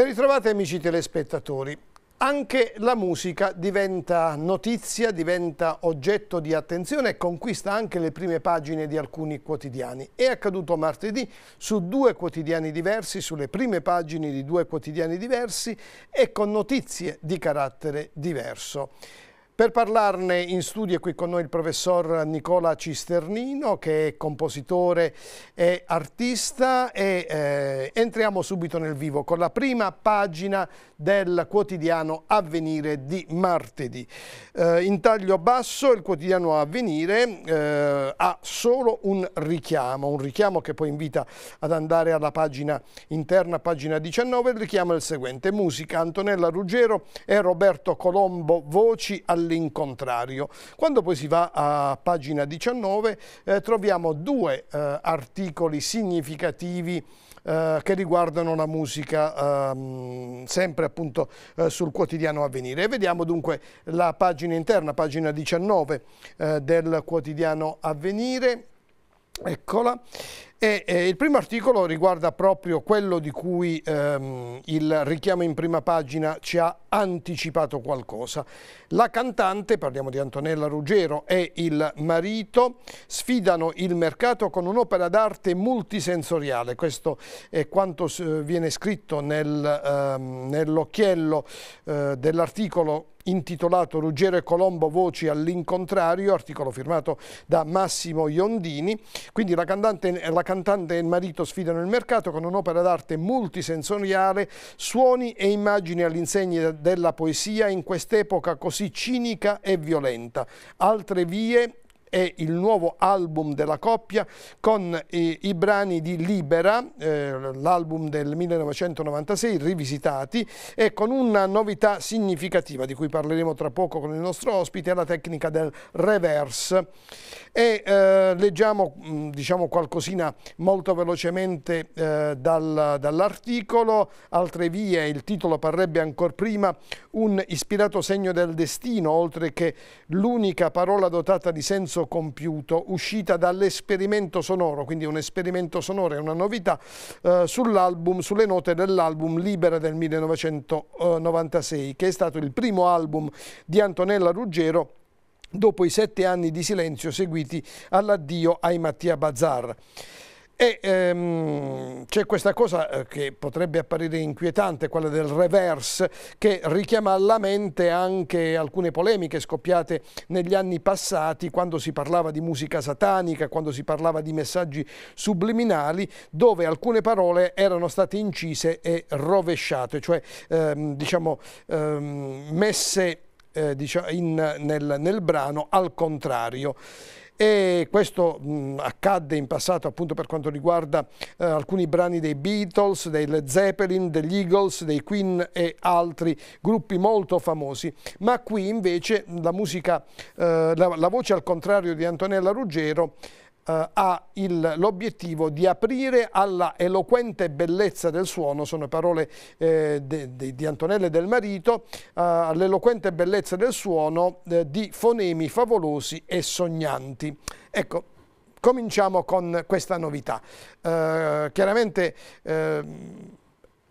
Ben ritrovati amici telespettatori. Anche la musica diventa notizia, diventa oggetto di attenzione e conquista anche le prime pagine di alcuni quotidiani. È accaduto martedì su due quotidiani diversi, sulle prime pagine di due quotidiani diversi e con notizie di carattere diverso. Per parlarne in studio è qui con noi il professor Nicola Cisternino che è compositore e artista. E eh, entriamo subito nel vivo con la prima pagina del quotidiano Avvenire di martedì. Eh, in taglio basso il quotidiano Avvenire eh, ha solo un richiamo, un richiamo che poi invita ad andare alla pagina interna, pagina 19, il richiamo è il seguente, musica Antonella Ruggero e Roberto Colombo, voci al all'incontrario. Quando poi si va a pagina 19 eh, troviamo due eh, articoli significativi eh, che riguardano la musica ehm, sempre appunto eh, sul quotidiano Avvenire. Vediamo dunque la pagina interna, pagina 19 eh, del quotidiano Avvenire. Eccola. E, eh, il primo articolo riguarda proprio quello di cui ehm, il richiamo in prima pagina ci ha anticipato qualcosa. La cantante, parliamo di Antonella Ruggero, e il marito sfidano il mercato con un'opera d'arte multisensoriale. Questo è quanto viene scritto nel, ehm, nell'occhiello eh, dell'articolo intitolato Ruggero e Colombo Voci all'incontrario, articolo firmato da Massimo Iondini. Quindi la cantante, la cantante e il marito sfidano il mercato con un'opera d'arte multisensoriale, suoni e immagini all'insegna della poesia in quest'epoca così cinica e violenta. Altre vie è il nuovo album della coppia con i, i brani di Libera, eh, l'album del 1996, rivisitati e con una novità significativa di cui parleremo tra poco con il nostro ospite, la tecnica del reverse. E eh, leggiamo mm, diciamo qualcosina molto velocemente eh, dal, dall'articolo, altre vie, il titolo parrebbe ancora prima, un ispirato segno del destino, oltre che l'unica parola dotata di senso senso compiuto uscita dall'esperimento sonoro, quindi un esperimento sonoro è una novità eh, sulle note dell'album Libera del 1996, che è stato il primo album di Antonella Ruggero dopo i sette anni di silenzio seguiti all'addio ai Mattia Bazar. E ehm, c'è questa cosa eh, che potrebbe apparire inquietante, quella del reverse, che richiama alla mente anche alcune polemiche scoppiate negli anni passati, quando si parlava di musica satanica, quando si parlava di messaggi subliminali, dove alcune parole erano state incise e rovesciate, cioè ehm, diciamo, ehm, messe eh, diciamo, in, nel, nel brano al contrario e questo mh, accadde in passato appunto per quanto riguarda eh, alcuni brani dei Beatles, dei Led Zeppelin, degli Eagles, dei Queen e altri gruppi molto famosi, ma qui invece la musica, eh, la, la voce al contrario di Antonella Ruggero eh, ha l'obiettivo di aprire alla eloquente bellezza del suono, sono parole eh, de, de, di Antonella e del marito, eh, all'eloquente bellezza del suono eh, di fonemi favolosi e sognanti. Ecco, cominciamo con questa novità. Eh, chiaramente ehm,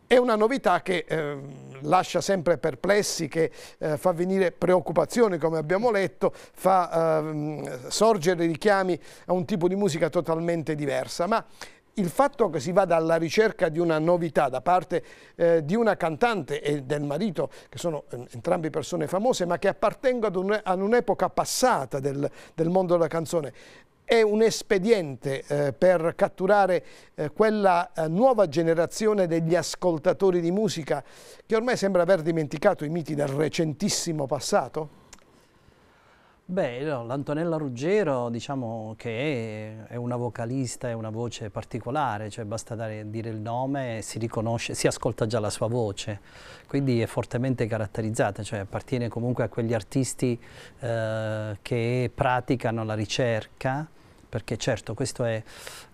è una novità che eh, lascia sempre perplessi, che eh, fa venire preoccupazioni, come abbiamo letto, fa eh, sorgere richiami a un tipo di musica totalmente diversa. Ma il fatto che si vada alla ricerca di una novità da parte eh, di una cantante e del marito, che sono eh, entrambi persone famose, ma che appartengono ad un'epoca passata del, del mondo della canzone, è un espediente eh, per catturare eh, quella eh, nuova generazione degli ascoltatori di musica che ormai sembra aver dimenticato i miti del recentissimo passato? Beh, no, l'Antonella Ruggero diciamo che è, è, una vocalista, è una voce particolare, cioè basta dare, dire il nome e si riconosce, si ascolta già la sua voce, quindi è fortemente caratterizzata, cioè appartiene comunque a quegli artisti eh, che praticano la ricerca perché certo questo è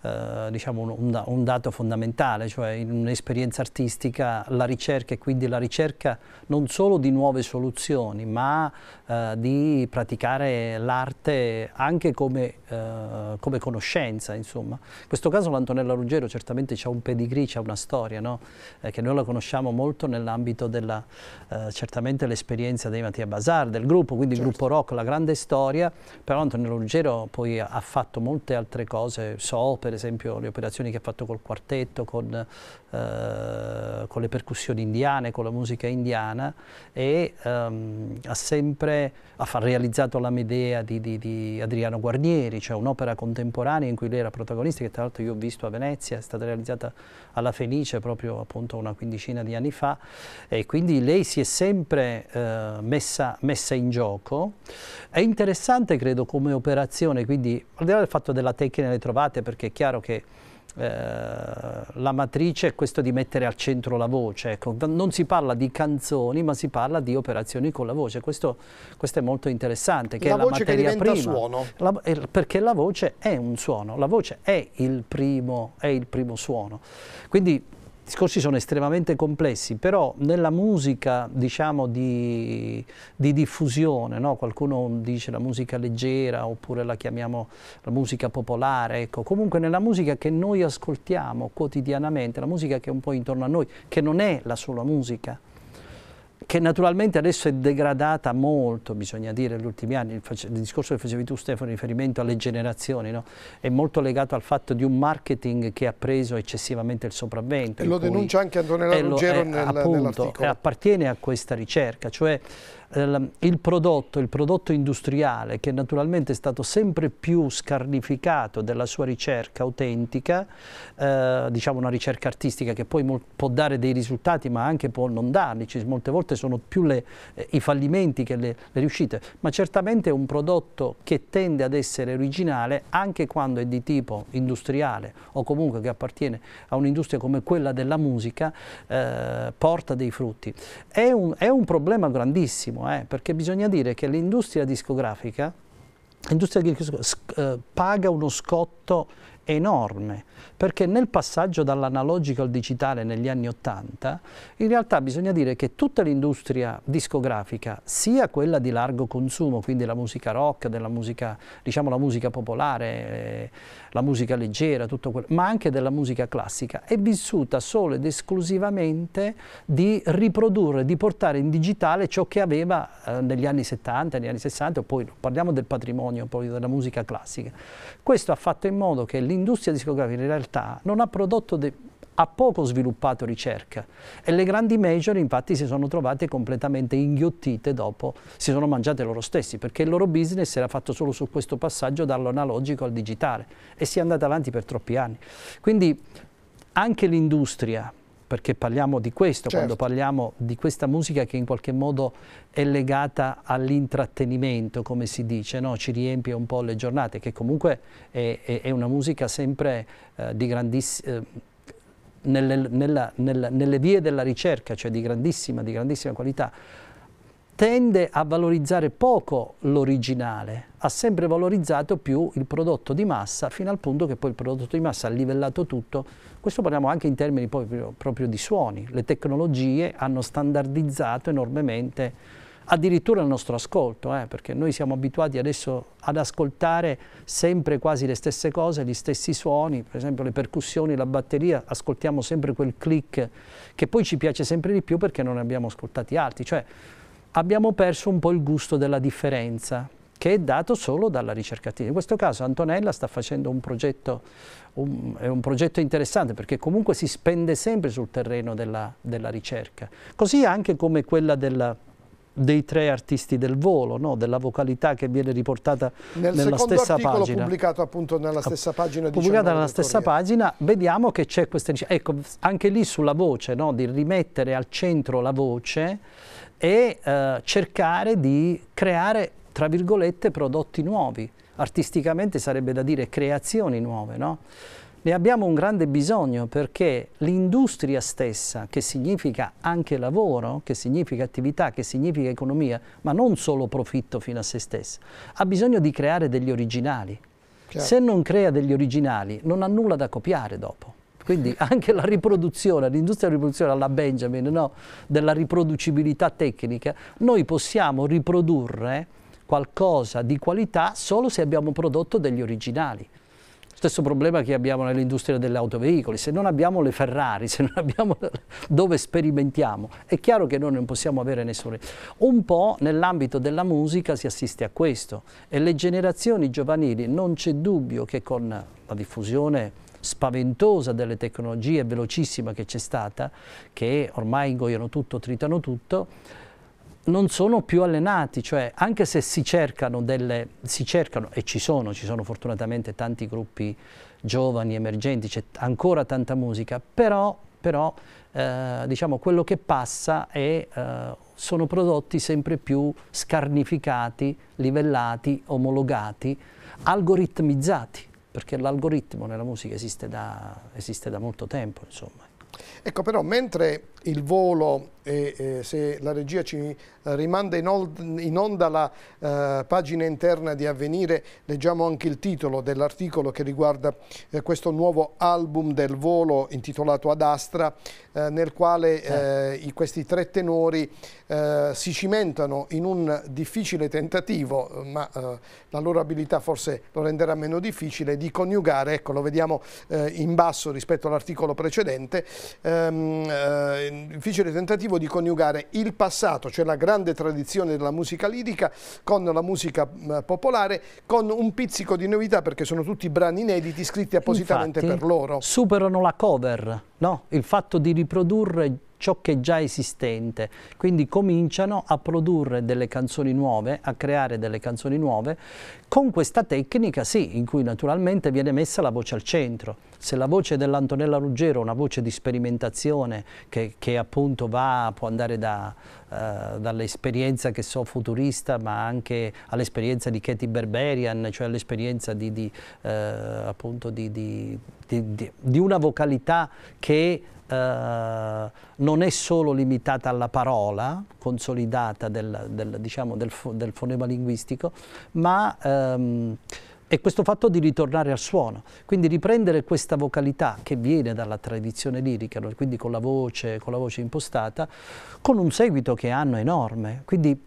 eh, diciamo un, un, dato fondamentale, cioè in un'esperienza artistica la ricerca e quindi la ricerca non solo di nuove soluzioni ma eh, di praticare l'arte anche come, eh, come, conoscenza insomma. In questo caso l'Antonella Ruggero certamente ha un pedigree, c'ha una storia no? Eh, che noi la conosciamo molto nell'ambito della eh, certamente l'esperienza dei Mattia Bazar, del gruppo, quindi certo. il gruppo rock, la grande storia, però Antonella Ruggero poi ha fatto molte altre cose, so per esempio le operazioni che ha fatto col quartetto, con, eh, con le percussioni indiane, con la musica indiana e ehm, ha sempre ha realizzato la Medea di, di, di Adriano Guarnieri, cioè un'opera contemporanea in cui lei era protagonista, che tra l'altro io ho visto a Venezia, è stata realizzata alla Fenice proprio appunto una quindicina di anni fa e quindi lei si è sempre eh, messa, messa in gioco. È interessante credo come operazione, quindi al di là del fatto della tecnica le trovate perché è chiaro che la matrice è questo di mettere al centro la voce, ecco, non si parla di canzoni ma si parla di operazioni con la voce, questo, questo è molto interessante. Che la è voce la materia che diventa prima. suono. La, perché la voce è un suono, la voce è il primo, è il primo suono. Quindi discorsi sono estremamente complessi, però nella musica diciamo di, di diffusione, no? qualcuno dice la musica leggera oppure la chiamiamo la musica popolare, ecco. comunque nella musica che noi ascoltiamo quotidianamente, la musica che è un po' intorno a noi, che non è la sola musica, che naturalmente adesso è degradata molto, bisogna dire, negli ultimi anni, il, il, discorso che facevi tu Stefano, in riferimento alle generazioni, no? è molto legato al fatto di un marketing che ha preso eccessivamente il sopravvento. E lo denuncia anche Antonella Ruggero nel, appunto, appartiene a questa ricerca, cioè il prodotto, il prodotto industriale che naturalmente è stato sempre più scarnificato della sua ricerca autentica, eh, diciamo una ricerca artistica che poi può dare dei risultati ma anche può non darli, cioè, molte volte sono più le, eh, i fallimenti che le, le riuscite, ma certamente è un prodotto che tende ad essere originale anche quando è di tipo industriale o comunque che appartiene a un'industria come quella della musica, eh, porta dei frutti. È un, è un problema grandissimo eh, perché bisogna dire che l'industria discografica, l'industria discografica eh, paga uno scotto enorme, perché nel passaggio dall'analogico al digitale negli anni Ottanta, in realtà bisogna dire che tutta l'industria discografica, sia quella di largo consumo, quindi la musica rock, della musica, diciamo la musica popolare, eh, la musica leggera, quello, ma anche della musica classica, è vissuta solo ed esclusivamente di riprodurre, di portare in digitale ciò che aveva eh, negli anni 70, negli anni 60, poi parliamo del patrimonio poi della musica classica. Questo ha fatto in modo che l'industria discografica in realtà non ha prodotto ha poco sviluppato ricerca e le grandi major infatti si sono trovate completamente inghiottite dopo, si sono mangiate loro stessi perché il loro business era fatto solo su questo passaggio dall'analogico al digitale e si è andata avanti per troppi anni. Quindi anche l'industria perché parliamo di questo, certo. quando parliamo di questa musica che in qualche modo è legata all'intrattenimento, come si dice, no? ci riempie un po' le giornate, che comunque è, è, è una musica sempre eh, di grandissima... Eh, nelle, nella, nella, nelle vie della ricerca, cioè di grandissima, di grandissima qualità, tende a valorizzare poco l'originale, ha sempre valorizzato più il prodotto di massa fino al punto che poi il prodotto di massa ha livellato tutto. Questo parliamo anche in termini proprio, proprio di suoni. Le tecnologie hanno standardizzato enormemente addirittura il nostro ascolto, eh, perché noi siamo abituati adesso ad ascoltare sempre quasi le stesse cose, gli stessi suoni, per esempio le percussioni, la batteria, ascoltiamo sempre quel click che poi ci piace sempre di più perché non ne abbiamo ascoltati altri, cioè abbiamo perso un po' il gusto della differenza che è dato solo dalla ricerca attiva. In questo caso Antonella sta facendo un progetto, un, è un progetto interessante perché comunque si spende sempre sul terreno della, della ricerca, così anche come quella della, dei tre artisti del volo, no? della vocalità che viene riportata Nel nella stessa pagina. pubblicato appunto nella stessa pagina. Pubblicata nella stessa pagina, vediamo che c'è questa ricerca. Ecco, anche lì sulla voce, no? di rimettere al centro la voce, e eh, cercare di creare, tra virgolette, prodotti nuovi. Artisticamente sarebbe da dire creazioni nuove, no? Ne abbiamo un grande bisogno perché l'industria stessa, che significa anche lavoro, che significa attività, che significa economia, ma non solo profitto fino a se stessa, ha bisogno di creare degli originali. Chiaro. Se non crea degli originali non ha nulla da copiare dopo. Quindi anche la riproduzione, l'industria della riproduzione alla Benjamin, no? della riproducibilità tecnica, noi possiamo riprodurre qualcosa di qualità solo se abbiamo prodotto degli originali. Stesso problema che abbiamo nell'industria delle autoveicoli, se non abbiamo le Ferrari, se non abbiamo dove sperimentiamo, è chiaro che noi non possiamo avere nessuno. Un po' nell'ambito della musica si assiste a questo e le generazioni giovanili non c'è dubbio che con la diffusione spaventosa delle tecnologie velocissima che c'è stata, che ormai ingoiano tutto, tritano tutto, non sono più allenati, cioè anche se si cercano delle, si cercano, e ci sono, ci sono fortunatamente tanti gruppi giovani, emergenti, c'è ancora tanta musica, però, però eh, diciamo quello che passa è, eh, sono prodotti sempre più scarnificati, livellati, omologati, algoritmizzati, perché l'algoritmo nella musica esiste da, esiste da molto tempo, insomma. Ecco però, mentre il volo e eh, se la regia ci rimanda in, onda la eh, pagina interna di Avvenire, leggiamo anche il titolo dell'articolo che riguarda eh, questo nuovo album del volo intitolato Ad Astra, eh, nel quale eh, questi tre tenori eh, si cimentano in un difficile tentativo, ma la loro abilità forse lo renderà meno difficile, di coniugare, ecco lo vediamo in basso rispetto all'articolo precedente, ehm, difficile tentativo di coniugare il passato, cioè la grande tradizione della musica lirica, con la musica popolare, con un pizzico di novità perché sono tutti brani inediti scritti appositamente Infatti, per loro. Superano la cover, no? il fatto di riprodurre ciò che è già esistente, quindi cominciano a produrre delle canzoni nuove, a creare delle canzoni nuove, con questa tecnica sì, in cui naturalmente viene messa la voce al centro. Se la voce dell'Antonella Ruggero è una voce di sperimentazione che, che appunto va, può andare da, uh, dall'esperienza che so futurista ma anche all'esperienza di Katy Berberian, cioè all'esperienza di, di, appunto di, di una vocalità che eh, non è solo limitata alla parola consolidata del, del, diciamo, del, del fonema linguistico, ma ehm, è questo fatto di ritornare al suono, quindi riprendere questa vocalità che viene dalla tradizione lirica, quindi con la voce, con la voce impostata, con un seguito che hanno enorme. Quindi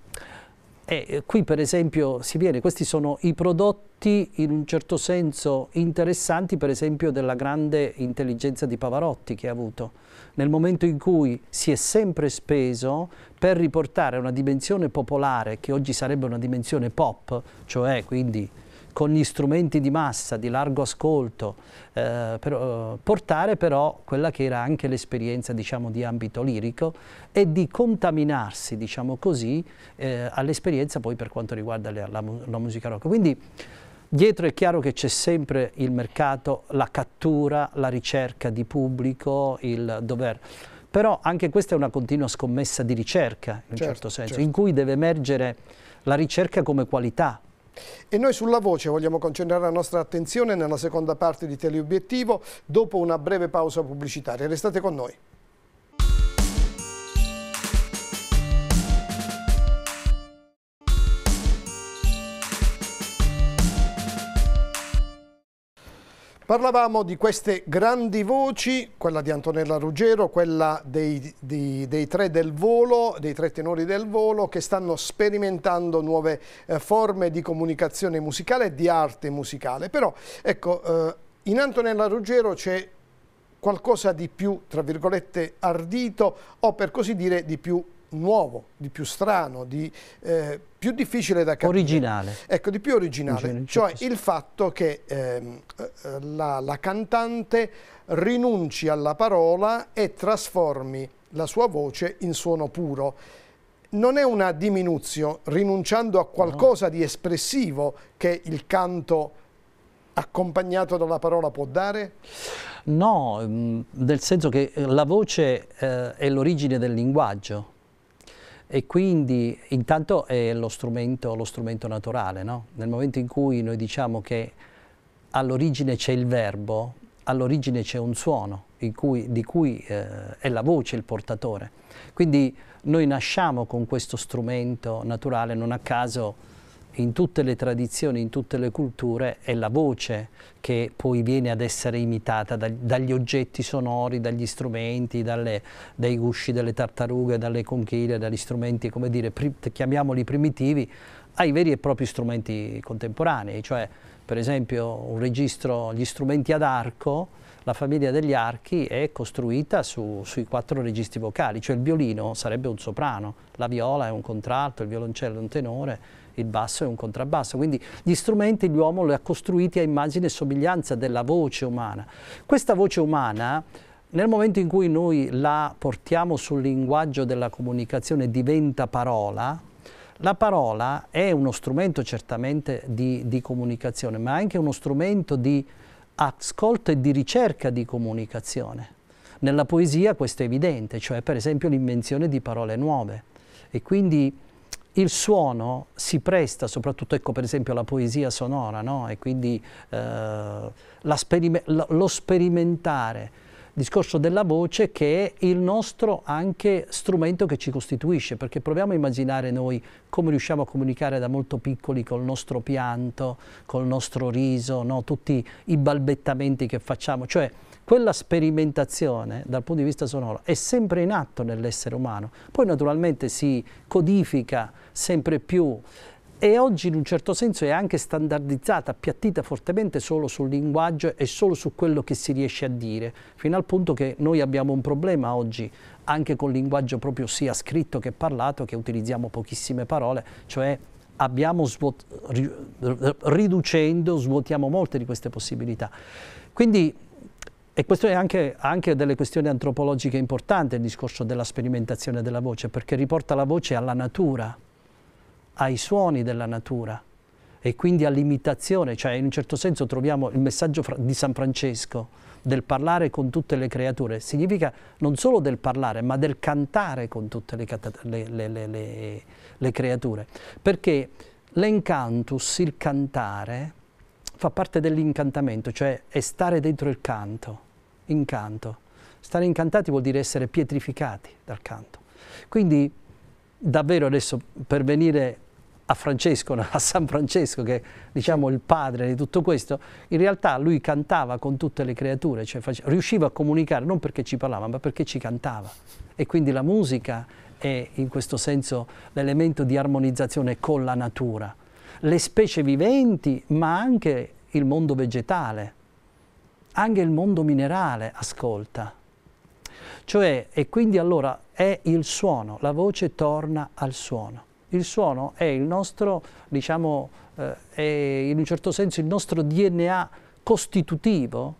e qui per esempio si viene, questi sono i prodotti in un certo senso interessanti per esempio della grande intelligenza di Pavarotti che ha avuto. Nel momento in cui si è sempre speso per riportare una dimensione popolare che oggi sarebbe una dimensione pop, cioè quindi con gli strumenti di massa, di largo ascolto, eh, però, eh, portare però quella che era anche l'esperienza diciamo, di ambito lirico e di contaminarsi diciamo così, eh, all'esperienza poi per quanto riguarda la, la, la musica rock. Quindi dietro è chiaro che c'è sempre il mercato, la cattura, la ricerca di pubblico, il dover però anche questa è una continua scommessa di ricerca in un certo, certo senso, certo. in cui deve emergere la ricerca come qualità, e noi sulla voce vogliamo concentrare la nostra attenzione nella seconda parte di Teleobiettivo dopo una breve pausa pubblicitaria. Restate con noi. Parlavamo di queste grandi voci, quella di Antonella Ruggero, quella dei, dei, dei, tre del volo, dei tre tenori del volo che stanno sperimentando nuove eh, forme di comunicazione musicale e di arte musicale. Però ecco, eh, in Antonella Ruggero c'è qualcosa di più, tra virgolette, ardito o per così dire di più nuovo, di più strano, di eh, più difficile da capire. Originale. Ecco, di più originale. Originale cioè il fatto che ehm, eh, la, la cantante rinunci alla parola e trasformi la sua voce in suono puro. Non è una diminuzione, rinunciando a qualcosa no. di espressivo che il canto accompagnato dalla parola può dare? No, mm, nel senso che la voce eh, è l'origine del linguaggio e quindi intanto è lo strumento, lo strumento naturale, no? nel momento in cui noi diciamo che all'origine c'è il verbo, all'origine c'è un suono cui, di cui eh, è la voce il portatore. Quindi noi nasciamo con questo strumento naturale, non a caso in tutte le tradizioni, in tutte le culture, è la voce che poi viene ad essere imitata da, dagli oggetti sonori, dagli strumenti, dalle, dai gusci delle tartarughe, dalle conchiglie, dagli strumenti, come dire, pri, chiamiamoli primitivi, ai veri e propri strumenti contemporanei, cioè per esempio un registro, gli strumenti ad arco, la famiglia degli archi è costruita su, sui quattro registri vocali, cioè il violino sarebbe un soprano, la viola è un contralto, il violoncello è un tenore, il basso è un contrabbasso, quindi gli strumenti l'uomo li ha costruiti a immagine e somiglianza della voce umana. Questa voce umana nel momento in cui noi la portiamo sul linguaggio della comunicazione diventa parola, la parola è uno strumento certamente di, di comunicazione, ma anche uno strumento di ascolto e di ricerca di comunicazione. Nella poesia questo è evidente, cioè per esempio l'invenzione di parole nuove. E quindi il suono si presta soprattutto, ecco per esempio la poesia sonora, no? e quindi eh, lo sperimentare discorso della voce che è il nostro anche strumento che ci costituisce, perché proviamo a immaginare noi come riusciamo a comunicare da molto piccoli col nostro pianto, col nostro riso, no? tutti i balbettamenti che facciamo, cioè quella sperimentazione dal punto di vista sonoro è sempre in atto nell'essere umano, poi naturalmente si codifica sempre più e oggi in un certo senso è anche standardizzata, appiattita fortemente solo sul linguaggio e solo su quello che si riesce a dire, fino al punto che noi abbiamo un problema oggi anche col linguaggio proprio sia scritto che parlato, che utilizziamo pochissime parole, cioè abbiamo riducendo, svuotiamo molte di queste possibilità. Quindi e questo è anche, anche, delle questioni antropologiche importanti, il discorso della sperimentazione della voce, perché riporta la voce alla natura, ai suoni della natura e quindi all'imitazione, cioè in un certo senso troviamo il messaggio di San Francesco del parlare con tutte le creature, significa non solo del parlare, ma del cantare con tutte le, le, le, le creature, perché l'encantus, il cantare, fa parte dell'incantamento, cioè è stare dentro il canto incanto. Stare incantati vuol dire essere pietrificati dal canto. Quindi davvero adesso per venire a Francesco, a San Francesco, che è diciamo il padre di tutto questo, in realtà lui cantava con tutte le creature, cioè faceva, riusciva a comunicare non perché ci parlava, ma perché ci cantava. E quindi la musica è in questo senso l'elemento di armonizzazione con la natura. Le specie viventi, ma anche il mondo vegetale anche il mondo minerale ascolta. Cioè, e quindi allora è il suono, la voce torna al suono. Il suono è il nostro, diciamo, eh, è in un certo senso il nostro DNA costitutivo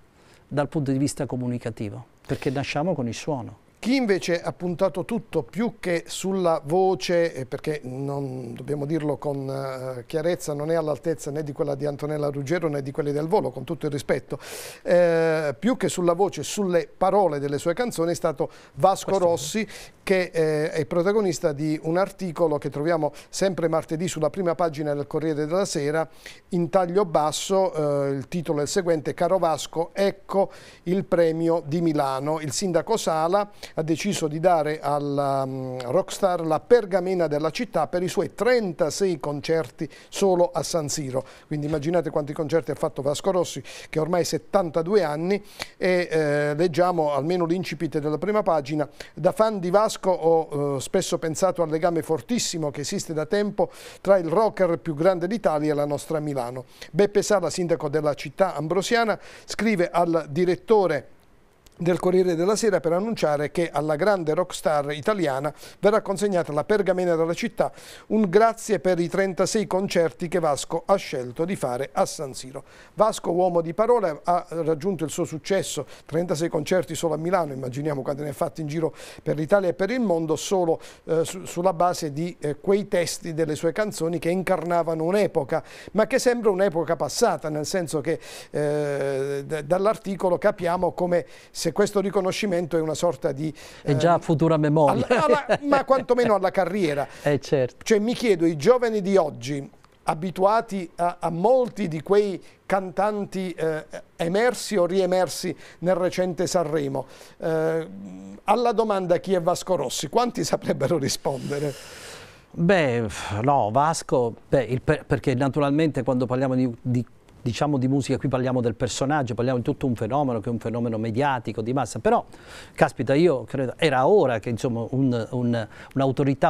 dal punto di vista comunicativo, perché nasciamo con il suono. Chi invece ha puntato tutto più che sulla voce, perché non, dobbiamo dirlo con uh, chiarezza, non è all'altezza né di quella di Antonella Ruggero né di quelle del Volo, con tutto il rispetto, eh, più che sulla voce, sulle parole delle sue canzoni è stato Vasco Questo Rossi, che eh, è protagonista di un articolo che troviamo sempre martedì sulla prima pagina del Corriere della Sera, in taglio basso, eh, il titolo è il seguente, Caro Vasco, ecco il premio di Milano. Il sindaco Sala ha deciso di dare alla um, rockstar la pergamena della città per i suoi 36 concerti solo a San Siro. Quindi immaginate quanti concerti ha fatto Vasco Rossi, che ormai ha 72 anni, e eh, leggiamo almeno l'incipit della prima pagina. Da fan di Vasco ho eh, spesso pensato al legame fortissimo che esiste da tempo tra il rocker più grande d'Italia e la nostra Milano. Beppe Sala, sindaco della città ambrosiana, scrive al direttore del Corriere della Sera per annunciare che alla grande rockstar italiana verrà consegnata la pergamena della città, un grazie per i 36 concerti che Vasco ha scelto di fare a San Siro. Vasco, uomo di parole, ha raggiunto il suo successo, 36 concerti solo a Milano, immaginiamo quando ne ha fatti in giro per l'Italia e per il mondo, solo eh, su, sulla base di eh, quei testi delle sue canzoni che incarnavano un'epoca, ma che sembra un'epoca passata, nel senso che eh, dall'articolo capiamo come se se questo riconoscimento è una sorta di... È già eh, futura memoria. Alla, alla, ma quantomeno alla carriera. Eh, certo. Cioè mi chiedo, i giovani di oggi, abituati a, a molti di quei cantanti eh, emersi o riemersi nel recente Sanremo, eh, alla domanda chi è Vasco Rossi, quanti saprebbero rispondere? Beh, no, Vasco, beh, per, perché naturalmente quando parliamo di, di diciamo di musica, qui parliamo del personaggio, parliamo di tutto un fenomeno che è un fenomeno mediatico, di massa, però, caspita, io credo, era ora che un'autorità un,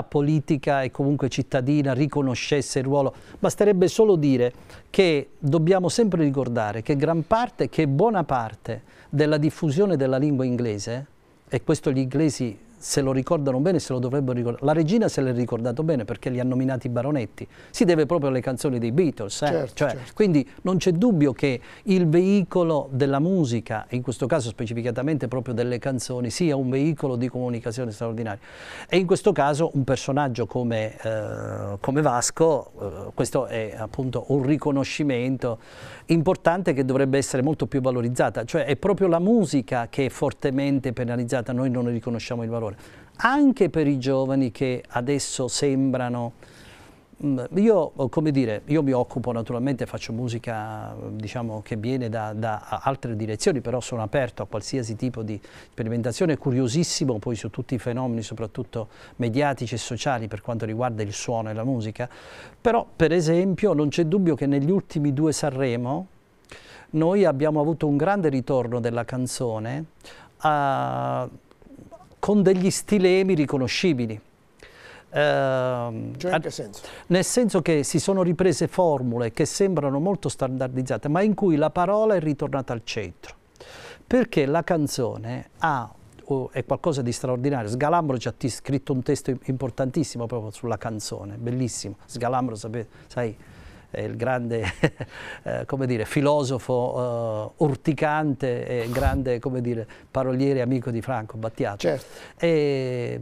un politica e comunque cittadina riconoscesse il ruolo, basterebbe solo dire che dobbiamo sempre ricordare che gran parte, che buona parte della diffusione della lingua inglese, e questo gli inglesi se lo ricordano bene, se lo dovrebbero ricordare. La regina se l'è ricordato bene perché li ha nominati baronetti. Si deve proprio alle canzoni dei Beatles. Eh? Certo, cioè, certo. Quindi non c'è dubbio che il veicolo della musica, in questo caso specificatamente proprio delle canzoni, sia un veicolo di comunicazione straordinario. E in questo caso un personaggio come, eh, come Vasco, eh, questo è appunto un riconoscimento importante che dovrebbe essere molto più valorizzata. Cioè è proprio la musica che è fortemente penalizzata, noi non ne riconosciamo il valore valore, anche per i giovani che adesso sembrano... Mm, io, come dire, io mi occupo naturalmente, faccio musica diciamo, che viene da, da, altre direzioni, però sono aperto a qualsiasi tipo di sperimentazione, curiosissimo poi su tutti i fenomeni, soprattutto mediatici e sociali per quanto riguarda il suono e la musica, però per esempio non c'è dubbio che negli ultimi due Sanremo noi abbiamo avuto un grande ritorno della canzone a con degli stilemi riconoscibili. Uh, cioè in che senso? Nel senso che si sono riprese formule che sembrano molto standardizzate, ma in cui la parola è ritornata al centro. Perché la canzone ha, oh, è qualcosa di straordinario. Sgalambro ci ha scritto un testo importantissimo proprio sulla canzone, bellissimo. Sgalambro, sapete, sai, il grande eh, come dire, filosofo uh, urticante e grande come dire, paroliere amico di Franco Battiato. Certo. E,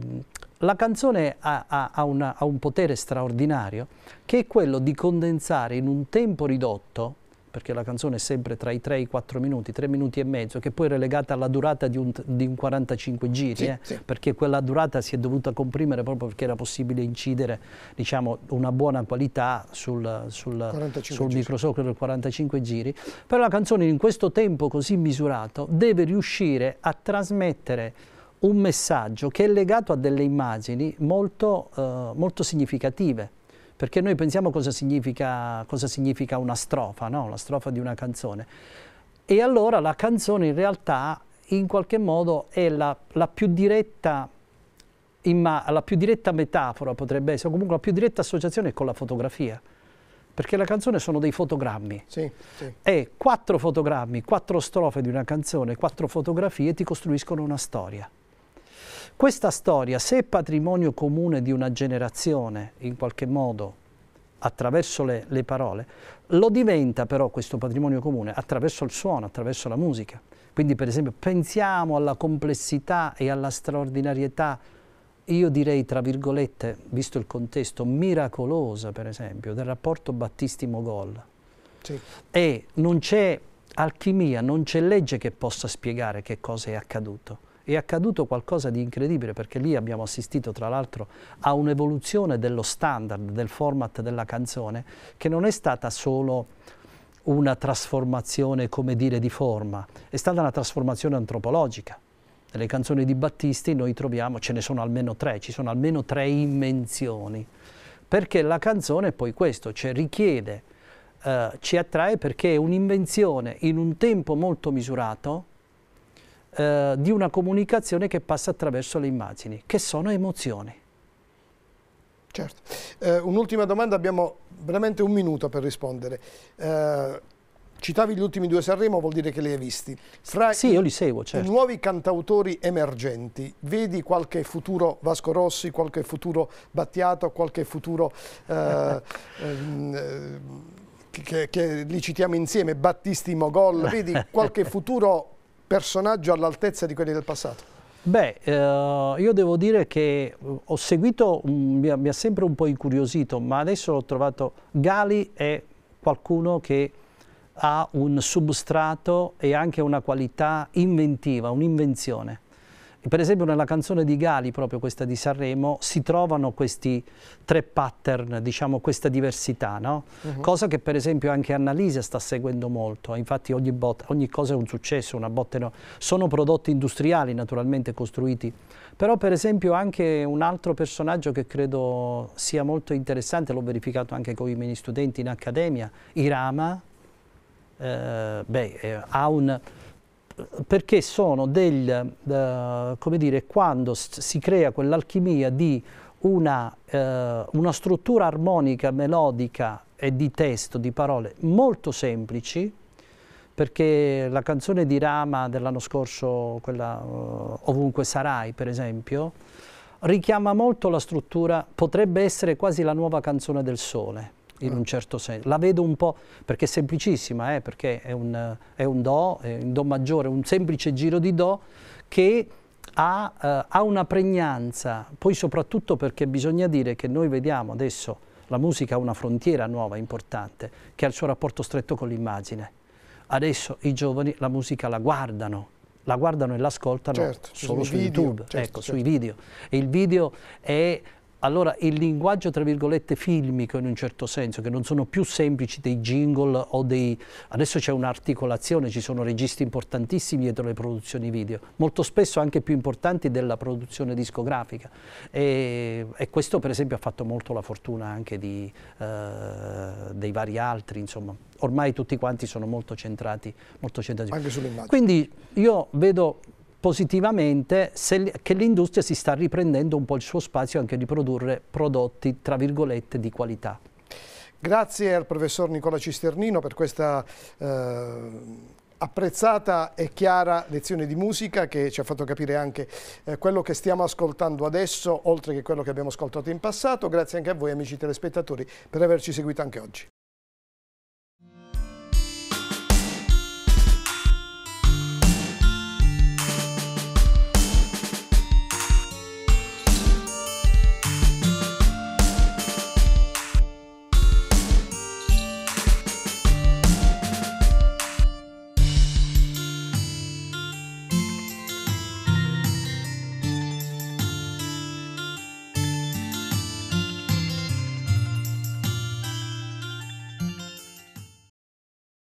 la canzone ha, ha, ha, una, ha un potere straordinario che è quello di condensare in un tempo ridotto perché la canzone è sempre tra i 3 e i 4 minuti, 3 minuti e mezzo, che poi è relegata alla durata di un, di un 45 giri, sì, eh? sì. perché quella durata si è dovuta comprimere proprio perché era possibile incidere diciamo, una buona qualità sul, sul, sul microsoclo del 45 giri. Però la canzone in questo tempo così misurato deve riuscire a trasmettere un messaggio che è legato a delle immagini molto, eh, molto significative perché noi pensiamo cosa significa, cosa significa una strofa, no? la strofa di una canzone. E allora la canzone in realtà in qualche modo è la, la, più, diretta, la più diretta metafora potrebbe essere, o comunque la più diretta associazione con la fotografia perché la canzone sono dei fotogrammi. Sì, sì. E quattro fotogrammi, quattro strofe di una canzone, quattro fotografie ti costruiscono una storia. Questa storia, se è patrimonio comune di una generazione, in qualche modo, attraverso le, le, parole, lo diventa però questo patrimonio comune attraverso il suono, attraverso la musica. Quindi per esempio pensiamo alla complessità e alla straordinarietà, io direi tra virgolette, visto il contesto, miracolosa per esempio, del rapporto Battisti-Mogol. Sì. E non c'è alchimia, non c'è legge che possa spiegare che cosa è accaduto è accaduto qualcosa di incredibile perché lì abbiamo assistito tra l'altro a un'evoluzione dello standard, del format della canzone che non è stata solo una trasformazione, come dire, di forma, è stata una trasformazione antropologica. Nelle canzoni di Battisti noi troviamo, ce ne sono almeno tre, ci sono almeno tre invenzioni, perché la canzone è poi questo, cioè richiede, eh, ci attrae perché è un'invenzione in un tempo molto misurato, eh, di una comunicazione che passa attraverso le immagini, che sono emozioni. Certo. Eh, un'ultima domanda, abbiamo veramente un minuto per rispondere. Eh, citavi gli ultimi due Sanremo, vuol dire che li hai visti. Fra sì, io li seguo, certo. I nuovi cantautori emergenti, vedi qualche futuro Vasco Rossi, qualche futuro Battiato, qualche futuro... Eh, ehm, eh, che, che, li citiamo insieme, Battisti Mogol, vedi qualche futuro personaggio all'altezza di quelli del passato? Beh, eh, io devo dire che ho seguito, um, mi, ha, mi, ha, sempre un po' incuriosito, ma adesso ho trovato Gali è qualcuno che ha un substrato e anche una qualità inventiva, un'invenzione. Per esempio nella canzone di Gali, proprio questa di Sanremo, si trovano questi tre pattern, diciamo questa diversità, no? uh -huh. cosa che per esempio anche Annalisa sta seguendo molto, infatti ogni, botta, ogni cosa è un successo, una botte no. Sono prodotti industriali naturalmente costruiti, però per esempio anche un altro personaggio che credo sia molto interessante, l'ho verificato anche con i miei studenti in accademia, Irama, eh, beh, eh, ha un perché sono del, uh, come dire, quando si crea quell'alchimia di una, uh, una, struttura armonica, melodica e di testo, di parole molto semplici, perché la canzone di Rama dell'anno scorso, quella uh, Ovunque Sarai per esempio, richiama molto la struttura, potrebbe essere quasi la nuova canzone del sole in un certo senso. La vedo un po', perché è semplicissima, eh, perché è un, è un Do, è un Do maggiore, un semplice giro di Do che ha, eh, ha una pregnanza, poi soprattutto perché bisogna dire che noi vediamo adesso la musica ha una frontiera nuova, importante, che ha il suo rapporto stretto con l'immagine. Adesso i giovani la musica la guardano, la guardano e l'ascoltano certo, solo su video, YouTube, certo, ecco, certo. sui video. E il video è allora il linguaggio tra virgolette filmico in un certo senso, che non sono più semplici dei jingle o dei... adesso c'è un'articolazione, ci sono registi importantissimi dietro le produzioni video, molto spesso anche più importanti della produzione discografica e, e questo per esempio ha fatto molto la fortuna anche di, eh, dei vari altri, insomma ormai tutti quanti sono molto centrati, molto centrati. Anche sull'immagine. Quindi io vedo positivamente se, che l'industria si sta riprendendo un po' il suo spazio anche di produrre prodotti, tra virgolette, di qualità. Grazie al professor Nicola Cisternino per questa eh, apprezzata e chiara lezione di musica che ci ha fatto capire anche eh, quello che stiamo ascoltando adesso, oltre che quello che abbiamo ascoltato in passato. Grazie anche a voi amici telespettatori per averci seguito anche oggi.